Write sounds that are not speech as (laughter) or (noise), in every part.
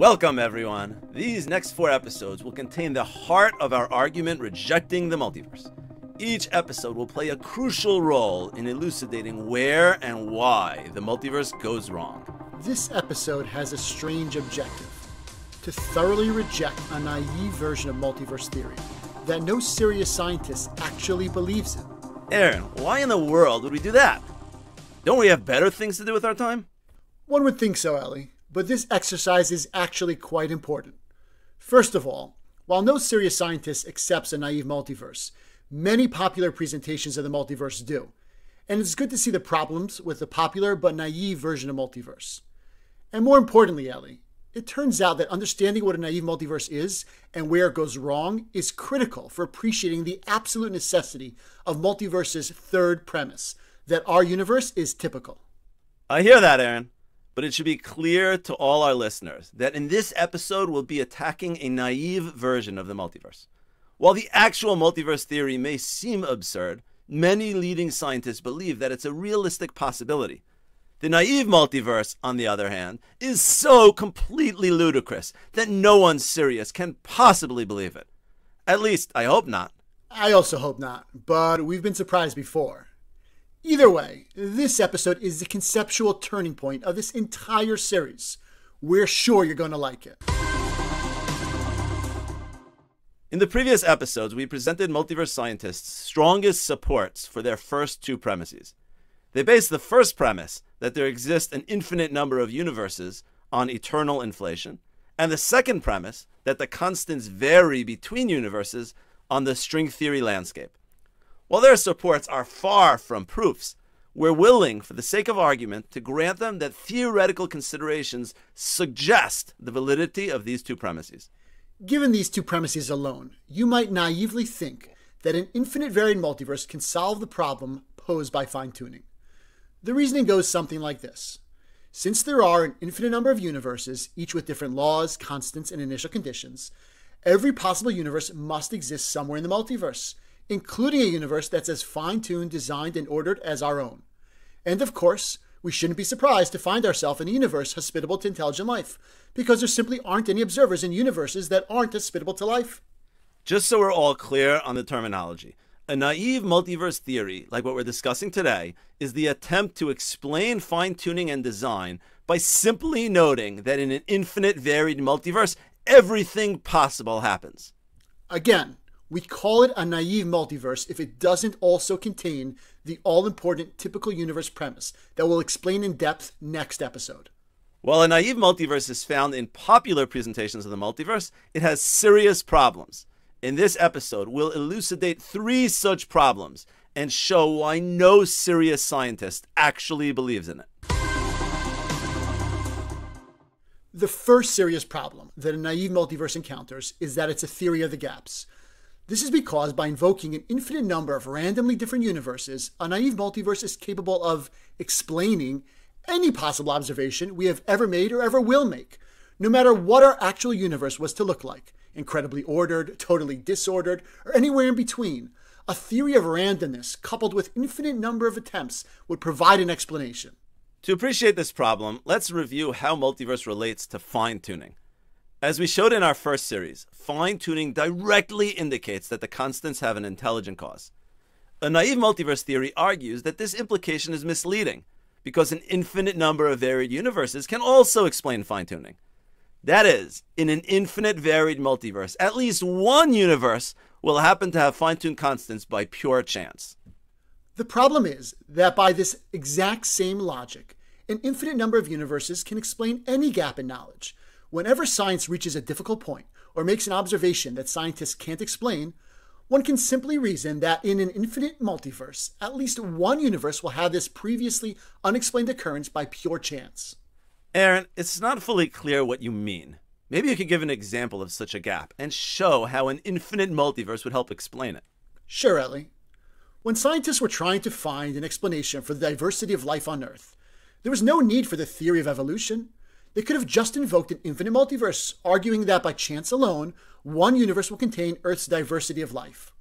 Welcome, everyone. These next four episodes will contain the heart of our argument rejecting the multiverse. Each episode will play a crucial role in elucidating where and why the multiverse goes wrong. This episode has a strange objective to thoroughly reject a naive version of multiverse theory that no serious scientist actually believes in. Aaron, why in the world would we do that? Don't we have better things to do with our time? One would think so, Ellie, but this exercise is actually quite important. First of all, while no serious scientist accepts a naive multiverse, many popular presentations of the multiverse do. And it's good to see the problems with the popular but naive version of multiverse. And more importantly, Ellie, it turns out that understanding what a naive multiverse is and where it goes wrong is critical for appreciating the absolute necessity of multiverse's third premise that our universe is typical. I hear that, Aaron. But it should be clear to all our listeners that in this episode we'll be attacking a naive version of the multiverse. While the actual multiverse theory may seem absurd, many leading scientists believe that it's a realistic possibility. The naive multiverse, on the other hand, is so completely ludicrous that no one serious can possibly believe it. At least, I hope not. I also hope not, but we've been surprised before. Either way, this episode is the conceptual turning point of this entire series. We're sure you're going to like it. In the previous episodes, we presented multiverse scientists' strongest supports for their first two premises. They base the first premise, that there exists an infinite number of universes, on eternal inflation, and the second premise, that the constants vary between universes, on the string theory landscape. While their supports are far from proofs, we're willing, for the sake of argument, to grant them that theoretical considerations suggest the validity of these two premises. Given these two premises alone, you might naively think that an infinite varied multiverse can solve the problem posed by fine tuning. The reasoning goes something like this Since there are an infinite number of universes, each with different laws, constants, and initial conditions, every possible universe must exist somewhere in the multiverse including a universe that's as fine tuned, designed, and ordered as our own. And of course, we shouldn't be surprised to find ourselves in a universe hospitable to intelligent life, because there simply aren't any observers in universes that aren't hospitable to life. Just so we're all clear on the terminology, a naive multiverse theory, like what we're discussing today, is the attempt to explain fine tuning and design by simply noting that in an infinite varied multiverse, everything possible happens. Again, we call it a naive multiverse if it doesn't also contain the all important typical universe premise that we'll explain in depth next episode. While a naive multiverse is found in popular presentations of the multiverse, it has serious problems. In this episode, we'll elucidate three such problems and show why no serious scientist actually believes in it. The first serious problem that a naive multiverse encounters is that it's a theory of the gaps. This is because by invoking an infinite number of randomly different universes, a naive multiverse is capable of explaining any possible observation we have ever made or ever will make, no matter what our actual universe was to look like incredibly ordered, totally disordered, or anywhere in between. A theory of randomness coupled with infinite number of attempts would provide an explanation. To appreciate this problem, let's review how multiverse relates to fine tuning. As we showed in our first series, fine tuning directly indicates that the constants have an intelligent cause. A naive multiverse theory argues that this implication is misleading because an infinite number of varied universes can also explain fine tuning. That is, in an infinite varied multiverse, at least one universe will happen to have fine tuned constants by pure chance. The problem is that by this exact same logic, an infinite number of universes can explain any gap in knowledge Whenever science reaches a difficult point or makes an observation that scientists can't explain, one can simply reason that in an infinite multiverse, at least one universe will have this previously unexplained occurrence by pure chance. Aaron, it's not fully clear what you mean. Maybe you could give an example of such a gap and show how an infinite multiverse would help explain it. Sure, Ellie. When scientists were trying to find an explanation for the diversity of life on Earth, there was no need for the theory of evolution. They could have just invoked an infinite multiverse, arguing that by chance alone, one universe will contain Earth's diversity of life.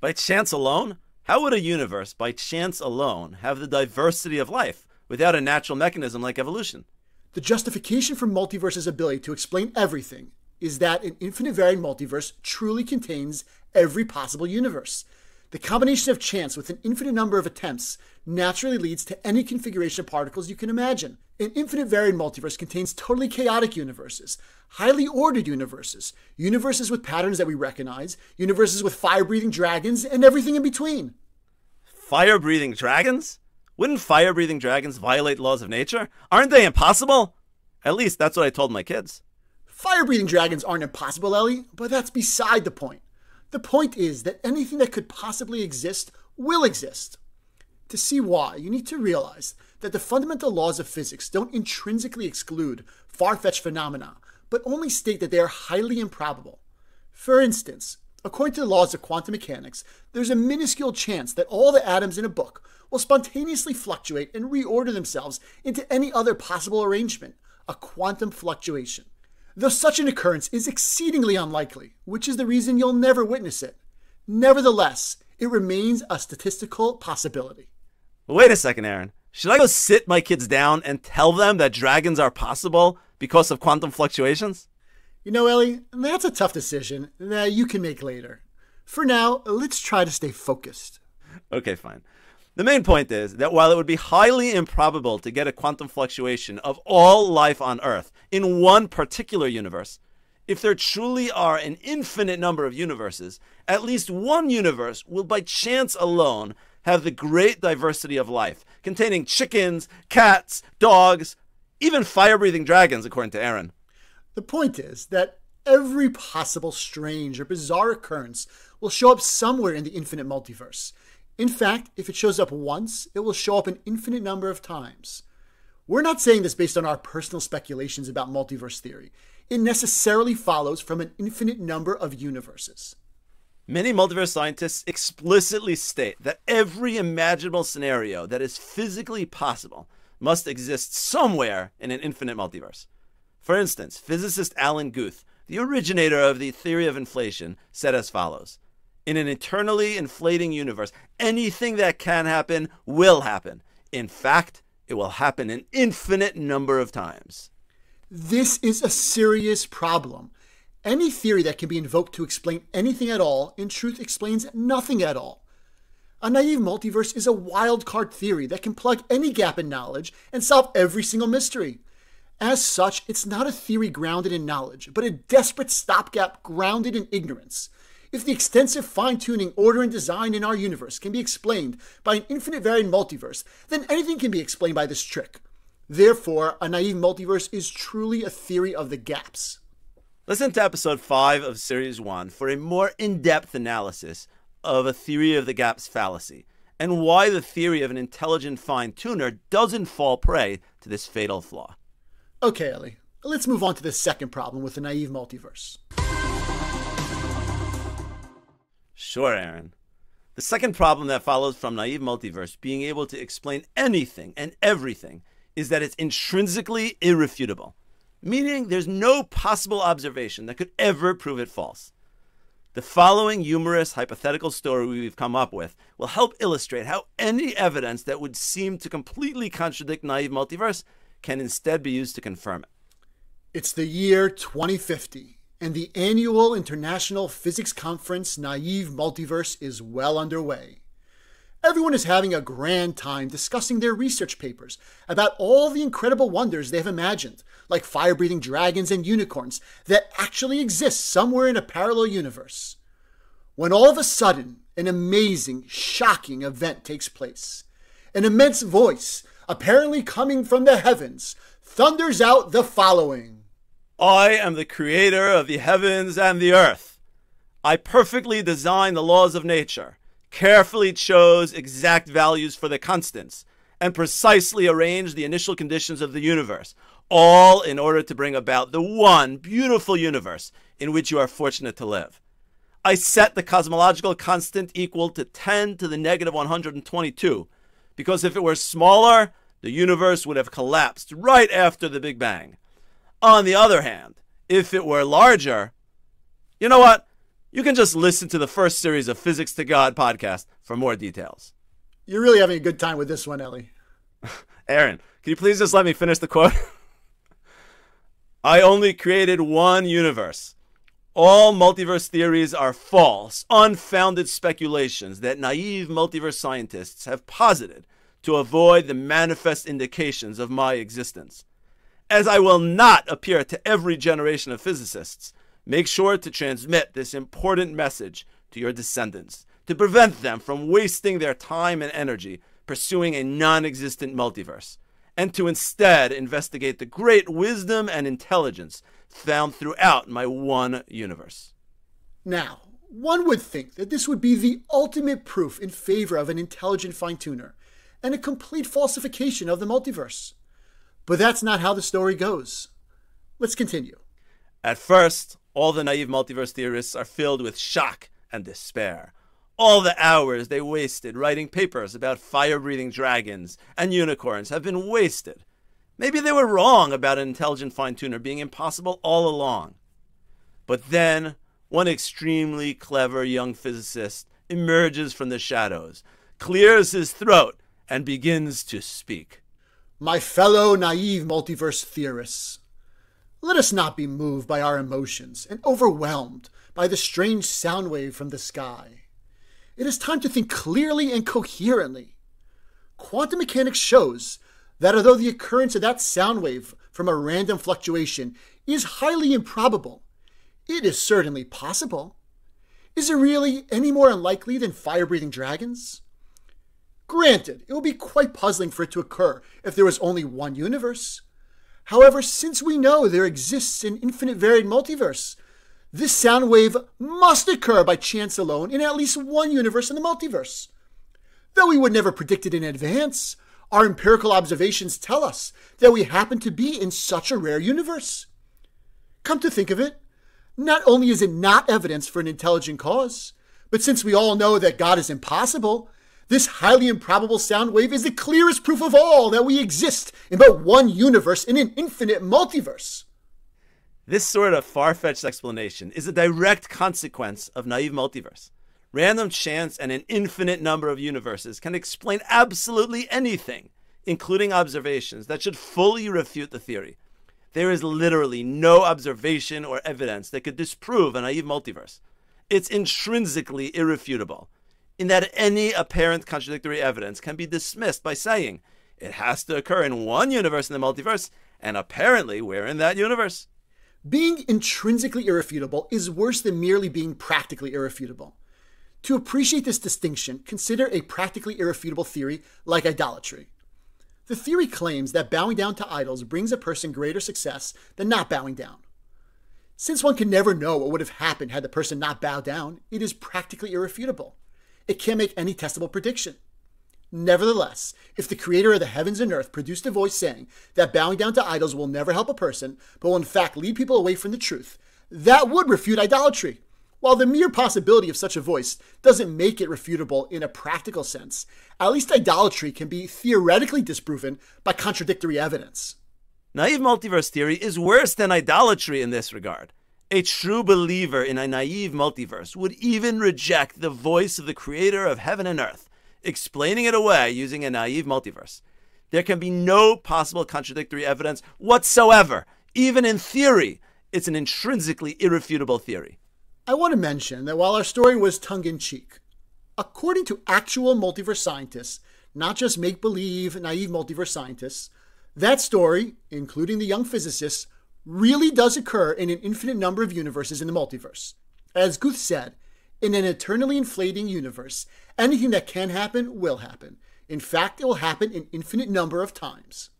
By chance alone? How would a universe, by chance alone, have the diversity of life without a natural mechanism like evolution? The justification for multiverse's ability to explain everything is that an infinite variant multiverse truly contains every possible universe. The combination of chance with an infinite number of attempts naturally leads to any configuration of particles you can imagine. An infinite variant multiverse contains totally chaotic universes, highly ordered universes, universes with patterns that we recognize, universes with fire breathing dragons, and everything in between. Fire breathing dragons? Wouldn't fire breathing dragons violate laws of nature? Aren't they impossible? At least that's what I told my kids. Fire breathing dragons aren't impossible, Ellie, but that's beside the point. The point is that anything that could possibly exist will exist. To see why, you need to realize that the fundamental laws of physics don't intrinsically exclude far fetched phenomena, but only state that they are highly improbable. For instance, according to the laws of quantum mechanics, there's a minuscule chance that all the atoms in a book will spontaneously fluctuate and reorder themselves into any other possible arrangement, a quantum fluctuation. Though such an occurrence is exceedingly unlikely, which is the reason you'll never witness it. Nevertheless, it remains a statistical possibility. Wait a second, Aaron. Should I go sit my kids down and tell them that dragons are possible because of quantum fluctuations? You know, Ellie, that's a tough decision that you can make later. For now, let's try to stay focused. Okay, fine. The main point is that while it would be highly improbable to get a quantum fluctuation of all life on Earth in one particular universe, if there truly are an infinite number of universes, at least one universe will by chance alone have the great diversity of life, containing chickens, cats, dogs, even fire breathing dragons, according to Aaron. The point is that every possible strange or bizarre occurrence will show up somewhere in the infinite multiverse. In fact, if it shows up once, it will show up an infinite number of times. We're not saying this based on our personal speculations about multiverse theory. It necessarily follows from an infinite number of universes. Many multiverse scientists explicitly state that every imaginable scenario that is physically possible must exist somewhere in an infinite multiverse. For instance, physicist Alan Guth, the originator of the theory of inflation, said as follows In an eternally inflating universe, anything that can happen will happen. In fact, it will happen an infinite number of times. This is a serious problem. Any theory that can be invoked to explain anything at all, in truth, explains nothing at all. A naive multiverse is a wild card theory that can plug any gap in knowledge and solve every single mystery. As such, it's not a theory grounded in knowledge, but a desperate stopgap grounded in ignorance. If the extensive fine tuning, order, and design in our universe can be explained by an infinite variant multiverse, then anything can be explained by this trick. Therefore, a naive multiverse is truly a theory of the gaps. Listen to episode 5 of Series 1 for a more in depth analysis of a theory of the gaps fallacy and why the theory of an intelligent fine tuner doesn't fall prey to this fatal flaw. Okay, Ellie, let's move on to the second problem with the naive multiverse. Sure, Aaron. The second problem that follows from naive multiverse being able to explain anything and everything is that it's intrinsically irrefutable, meaning there's no possible observation that could ever prove it false. The following humorous hypothetical story we've come up with will help illustrate how any evidence that would seem to completely contradict naive multiverse can instead be used to confirm it. It's the year 2050, and the annual International Physics Conference Naive Multiverse is well underway. Everyone is having a grand time discussing their research papers about all the incredible wonders they've imagined, like fire breathing dragons and unicorns, that actually exist somewhere in a parallel universe. When all of a sudden, an amazing, shocking event takes place. An immense voice, apparently coming from the heavens, thunders out the following I am the creator of the heavens and the earth. I perfectly design the laws of nature carefully chose exact values for the constants, and precisely arranged the initial conditions of the universe, all in order to bring about the one beautiful universe in which you are fortunate to live. I set the cosmological constant equal to 10 to the negative 122, because if it were smaller, the universe would have collapsed right after the Big Bang. On the other hand, if it were larger, you know what? You can just listen to the first series of Physics to God podcast for more details. You're really having a good time with this one, Ellie. (laughs) Aaron, can you please just let me finish the quote? (laughs) I only created one universe. All multiverse theories are false, unfounded speculations that naive multiverse scientists have posited to avoid the manifest indications of my existence. As I will not appear to every generation of physicists, make sure to transmit this important message to your descendants to prevent them from wasting their time and energy pursuing a non existent multiverse, and to instead investigate the great wisdom and intelligence found throughout my one universe. Now, one would think that this would be the ultimate proof in favor of an intelligent fine tuner and a complete falsification of the multiverse. But that's not how the story goes. Let's continue. At first, all the naive multiverse theorists are filled with shock and despair. All the hours they wasted writing papers about fire breathing dragons and unicorns have been wasted. Maybe they were wrong about an intelligent fine tuner being impossible all along. But then, one extremely clever young physicist emerges from the shadows, clears his throat, and begins to speak. My fellow naive multiverse theorists, let us not be moved by our emotions and overwhelmed by the strange sound wave from the sky. It is time to think clearly and coherently. Quantum mechanics shows that although the occurrence of that sound wave from a random fluctuation is highly improbable, it is certainly possible. Is it really any more unlikely than fire breathing dragons? Granted, it would be quite puzzling for it to occur if there was only one universe. However, since we know there exists an infinite varied multiverse, this sound wave must occur by chance alone in at least one universe in the multiverse. Though we would never predict it in advance, our empirical observations tell us that we happen to be in such a rare universe. Come to think of it, not only is it not evidence for an intelligent cause, but since we all know that God is impossible, this highly improbable sound wave is the clearest proof of all that we exist in but one universe in an infinite multiverse. This sort of far fetched explanation is a direct consequence of naive multiverse. Random chance and an infinite number of universes can explain absolutely anything, including observations that should fully refute the theory. There is literally no observation or evidence that could disprove a naive multiverse. It's intrinsically irrefutable, in that any apparent contradictory evidence can be dismissed by saying it has to occur in one universe in the multiverse, and apparently we're in that universe. Being intrinsically irrefutable is worse than merely being practically irrefutable. To appreciate this distinction, consider a practically irrefutable theory like idolatry. The theory claims that bowing down to idols brings a person greater success than not bowing down. Since one can never know what would have happened had the person not bowed down, it is practically irrefutable. It can't make any testable prediction. Nevertheless, if the creator of the heavens and earth produced a voice saying that bowing down to idols will never help a person, but will in fact lead people away from the truth, that would refute idolatry. While the mere possibility of such a voice doesn't make it refutable in a practical sense, at least idolatry can be theoretically disproven by contradictory evidence. Naive multiverse theory is worse than idolatry in this regard. A true believer in a naive multiverse would even reject the voice of the creator of heaven and earth explaining it away using a naive multiverse. There can be no possible contradictory evidence whatsoever. Even in theory, it's an intrinsically irrefutable theory. I want to mention that while our story was tongue in cheek, according to actual multiverse scientists, not just make believe, naive multiverse scientists, that story, including the young physicists, really does occur in an infinite number of universes in the multiverse. As Guth said, in an eternally inflating universe, anything that can happen will happen. In fact, it will happen an infinite number of times.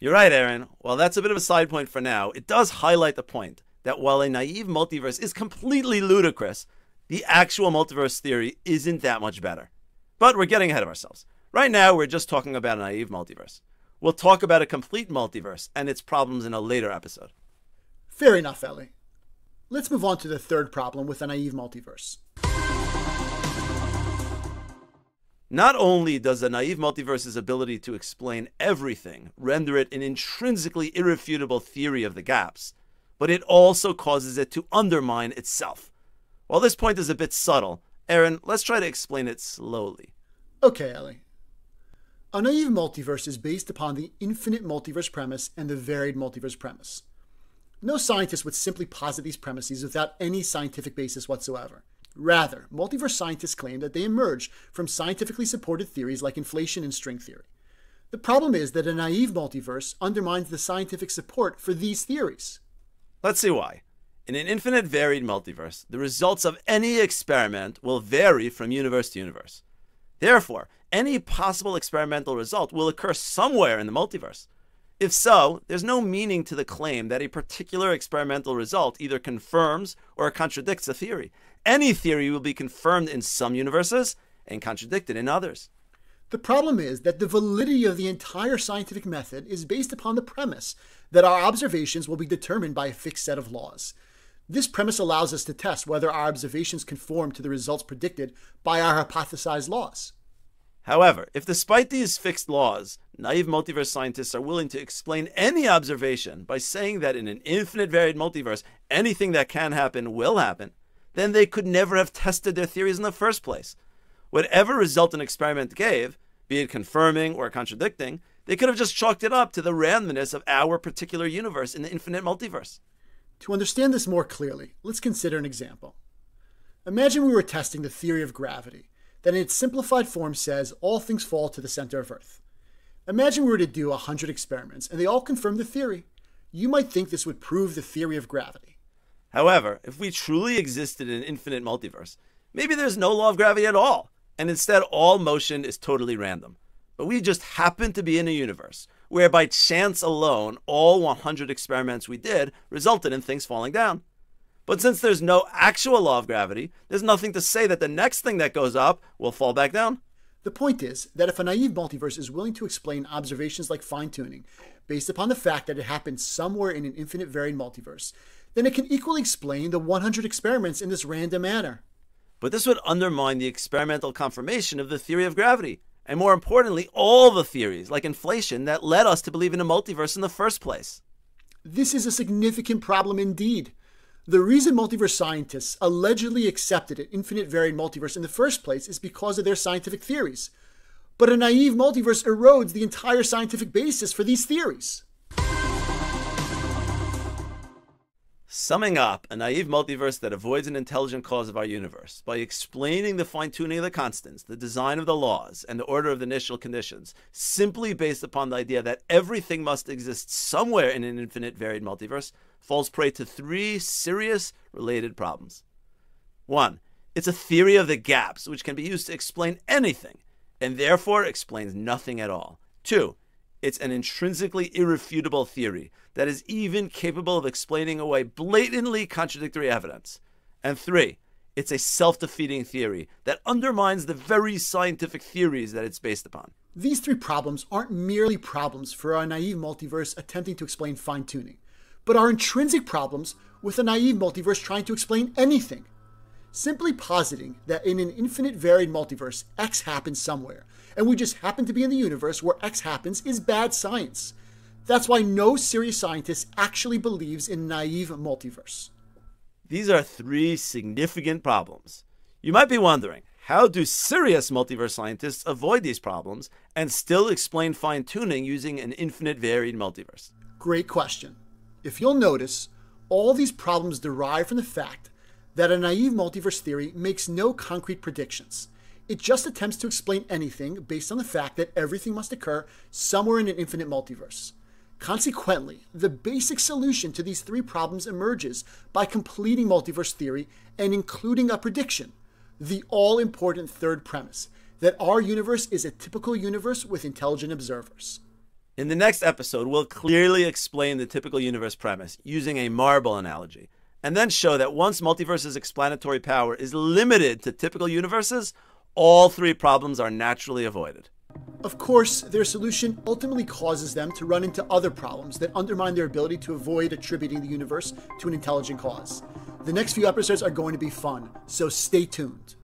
You're right, Aaron. Well, that's a bit of a side point for now. It does highlight the point that while a naive multiverse is completely ludicrous, the actual multiverse theory isn't that much better. But we're getting ahead of ourselves. Right now, we're just talking about a naive multiverse. We'll talk about a complete multiverse and its problems in a later episode. Fair enough, Ellie. Let's move on to the third problem with a naive multiverse. Not only does the naive multiverse's ability to explain everything render it an intrinsically irrefutable theory of the gaps, but it also causes it to undermine itself. While this point is a bit subtle, Aaron, let's try to explain it slowly. Okay, Ellie. A naive multiverse is based upon the infinite multiverse premise and the varied multiverse premise. No scientist would simply posit these premises without any scientific basis whatsoever. Rather, multiverse scientists claim that they emerge from scientifically supported theories like inflation and string theory. The problem is that a naive multiverse undermines the scientific support for these theories. Let's see why. In an infinite varied multiverse, the results of any experiment will vary from universe to universe. Therefore, any possible experimental result will occur somewhere in the multiverse. If so, there's no meaning to the claim that a particular experimental result either confirms or contradicts a theory. Any theory will be confirmed in some universes and contradicted in others. The problem is that the validity of the entire scientific method is based upon the premise that our observations will be determined by a fixed set of laws. This premise allows us to test whether our observations conform to the results predicted by our hypothesized laws. However, if despite these fixed laws, naive multiverse scientists are willing to explain any observation by saying that in an infinite varied multiverse, anything that can happen will happen, then they could never have tested their theories in the first place. Whatever result an experiment gave, be it confirming or contradicting, they could have just chalked it up to the randomness of our particular universe in the infinite multiverse. To understand this more clearly, let's consider an example. Imagine we were testing the theory of gravity that in its simplified form says all things fall to the center of Earth. Imagine we were to do 100 experiments and they all confirm the theory. You might think this would prove the theory of gravity. However, if we truly existed in an infinite multiverse, maybe there's no law of gravity at all, and instead all motion is totally random. But we just happen to be in a universe where by chance alone all 100 experiments we did resulted in things falling down. But since there's no actual law of gravity, there's nothing to say that the next thing that goes up will fall back down. The point is that if a naive multiverse is willing to explain observations like fine tuning based upon the fact that it happened somewhere in an infinite varied multiverse, then it can equally explain the 100 experiments in this random manner. But this would undermine the experimental confirmation of the theory of gravity, and more importantly, all the theories, like inflation, that led us to believe in a multiverse in the first place. This is a significant problem indeed. The reason multiverse scientists allegedly accepted an infinite varied multiverse in the first place is because of their scientific theories. But a naive multiverse erodes the entire scientific basis for these theories. Summing up, a naive multiverse that avoids an intelligent cause of our universe by explaining the fine tuning of the constants, the design of the laws, and the order of the initial conditions, simply based upon the idea that everything must exist somewhere in an infinite varied multiverse, falls prey to three serious related problems. One, it's a theory of the gaps, which can be used to explain anything, and therefore explains nothing at all. Two, it's an intrinsically irrefutable theory that is even capable of explaining away blatantly contradictory evidence. And three, it's a self defeating theory that undermines the very scientific theories that it's based upon. These three problems aren't merely problems for a naive multiverse attempting to explain fine tuning, but are intrinsic problems with a naive multiverse trying to explain anything. Simply positing that in an infinite varied multiverse, X happens somewhere, and we just happen to be in the universe where X happens is bad science. That's why no serious scientist actually believes in naive multiverse. These are three significant problems. You might be wondering, how do serious multiverse scientists avoid these problems and still explain fine tuning using an infinite varied multiverse? Great question. If you'll notice, all these problems derive from the fact that a naive multiverse theory makes no concrete predictions. It just attempts to explain anything based on the fact that everything must occur somewhere in an infinite multiverse. Consequently, the basic solution to these three problems emerges by completing multiverse theory and including a prediction, the all important third premise that our universe is a typical universe with intelligent observers. In the next episode, we'll clearly explain the typical universe premise using a marble analogy and then show that once multiverse's explanatory power is limited to typical universes, all three problems are naturally avoided. Of course, their solution ultimately causes them to run into other problems that undermine their ability to avoid attributing the universe to an intelligent cause. The next few episodes are going to be fun, so stay tuned.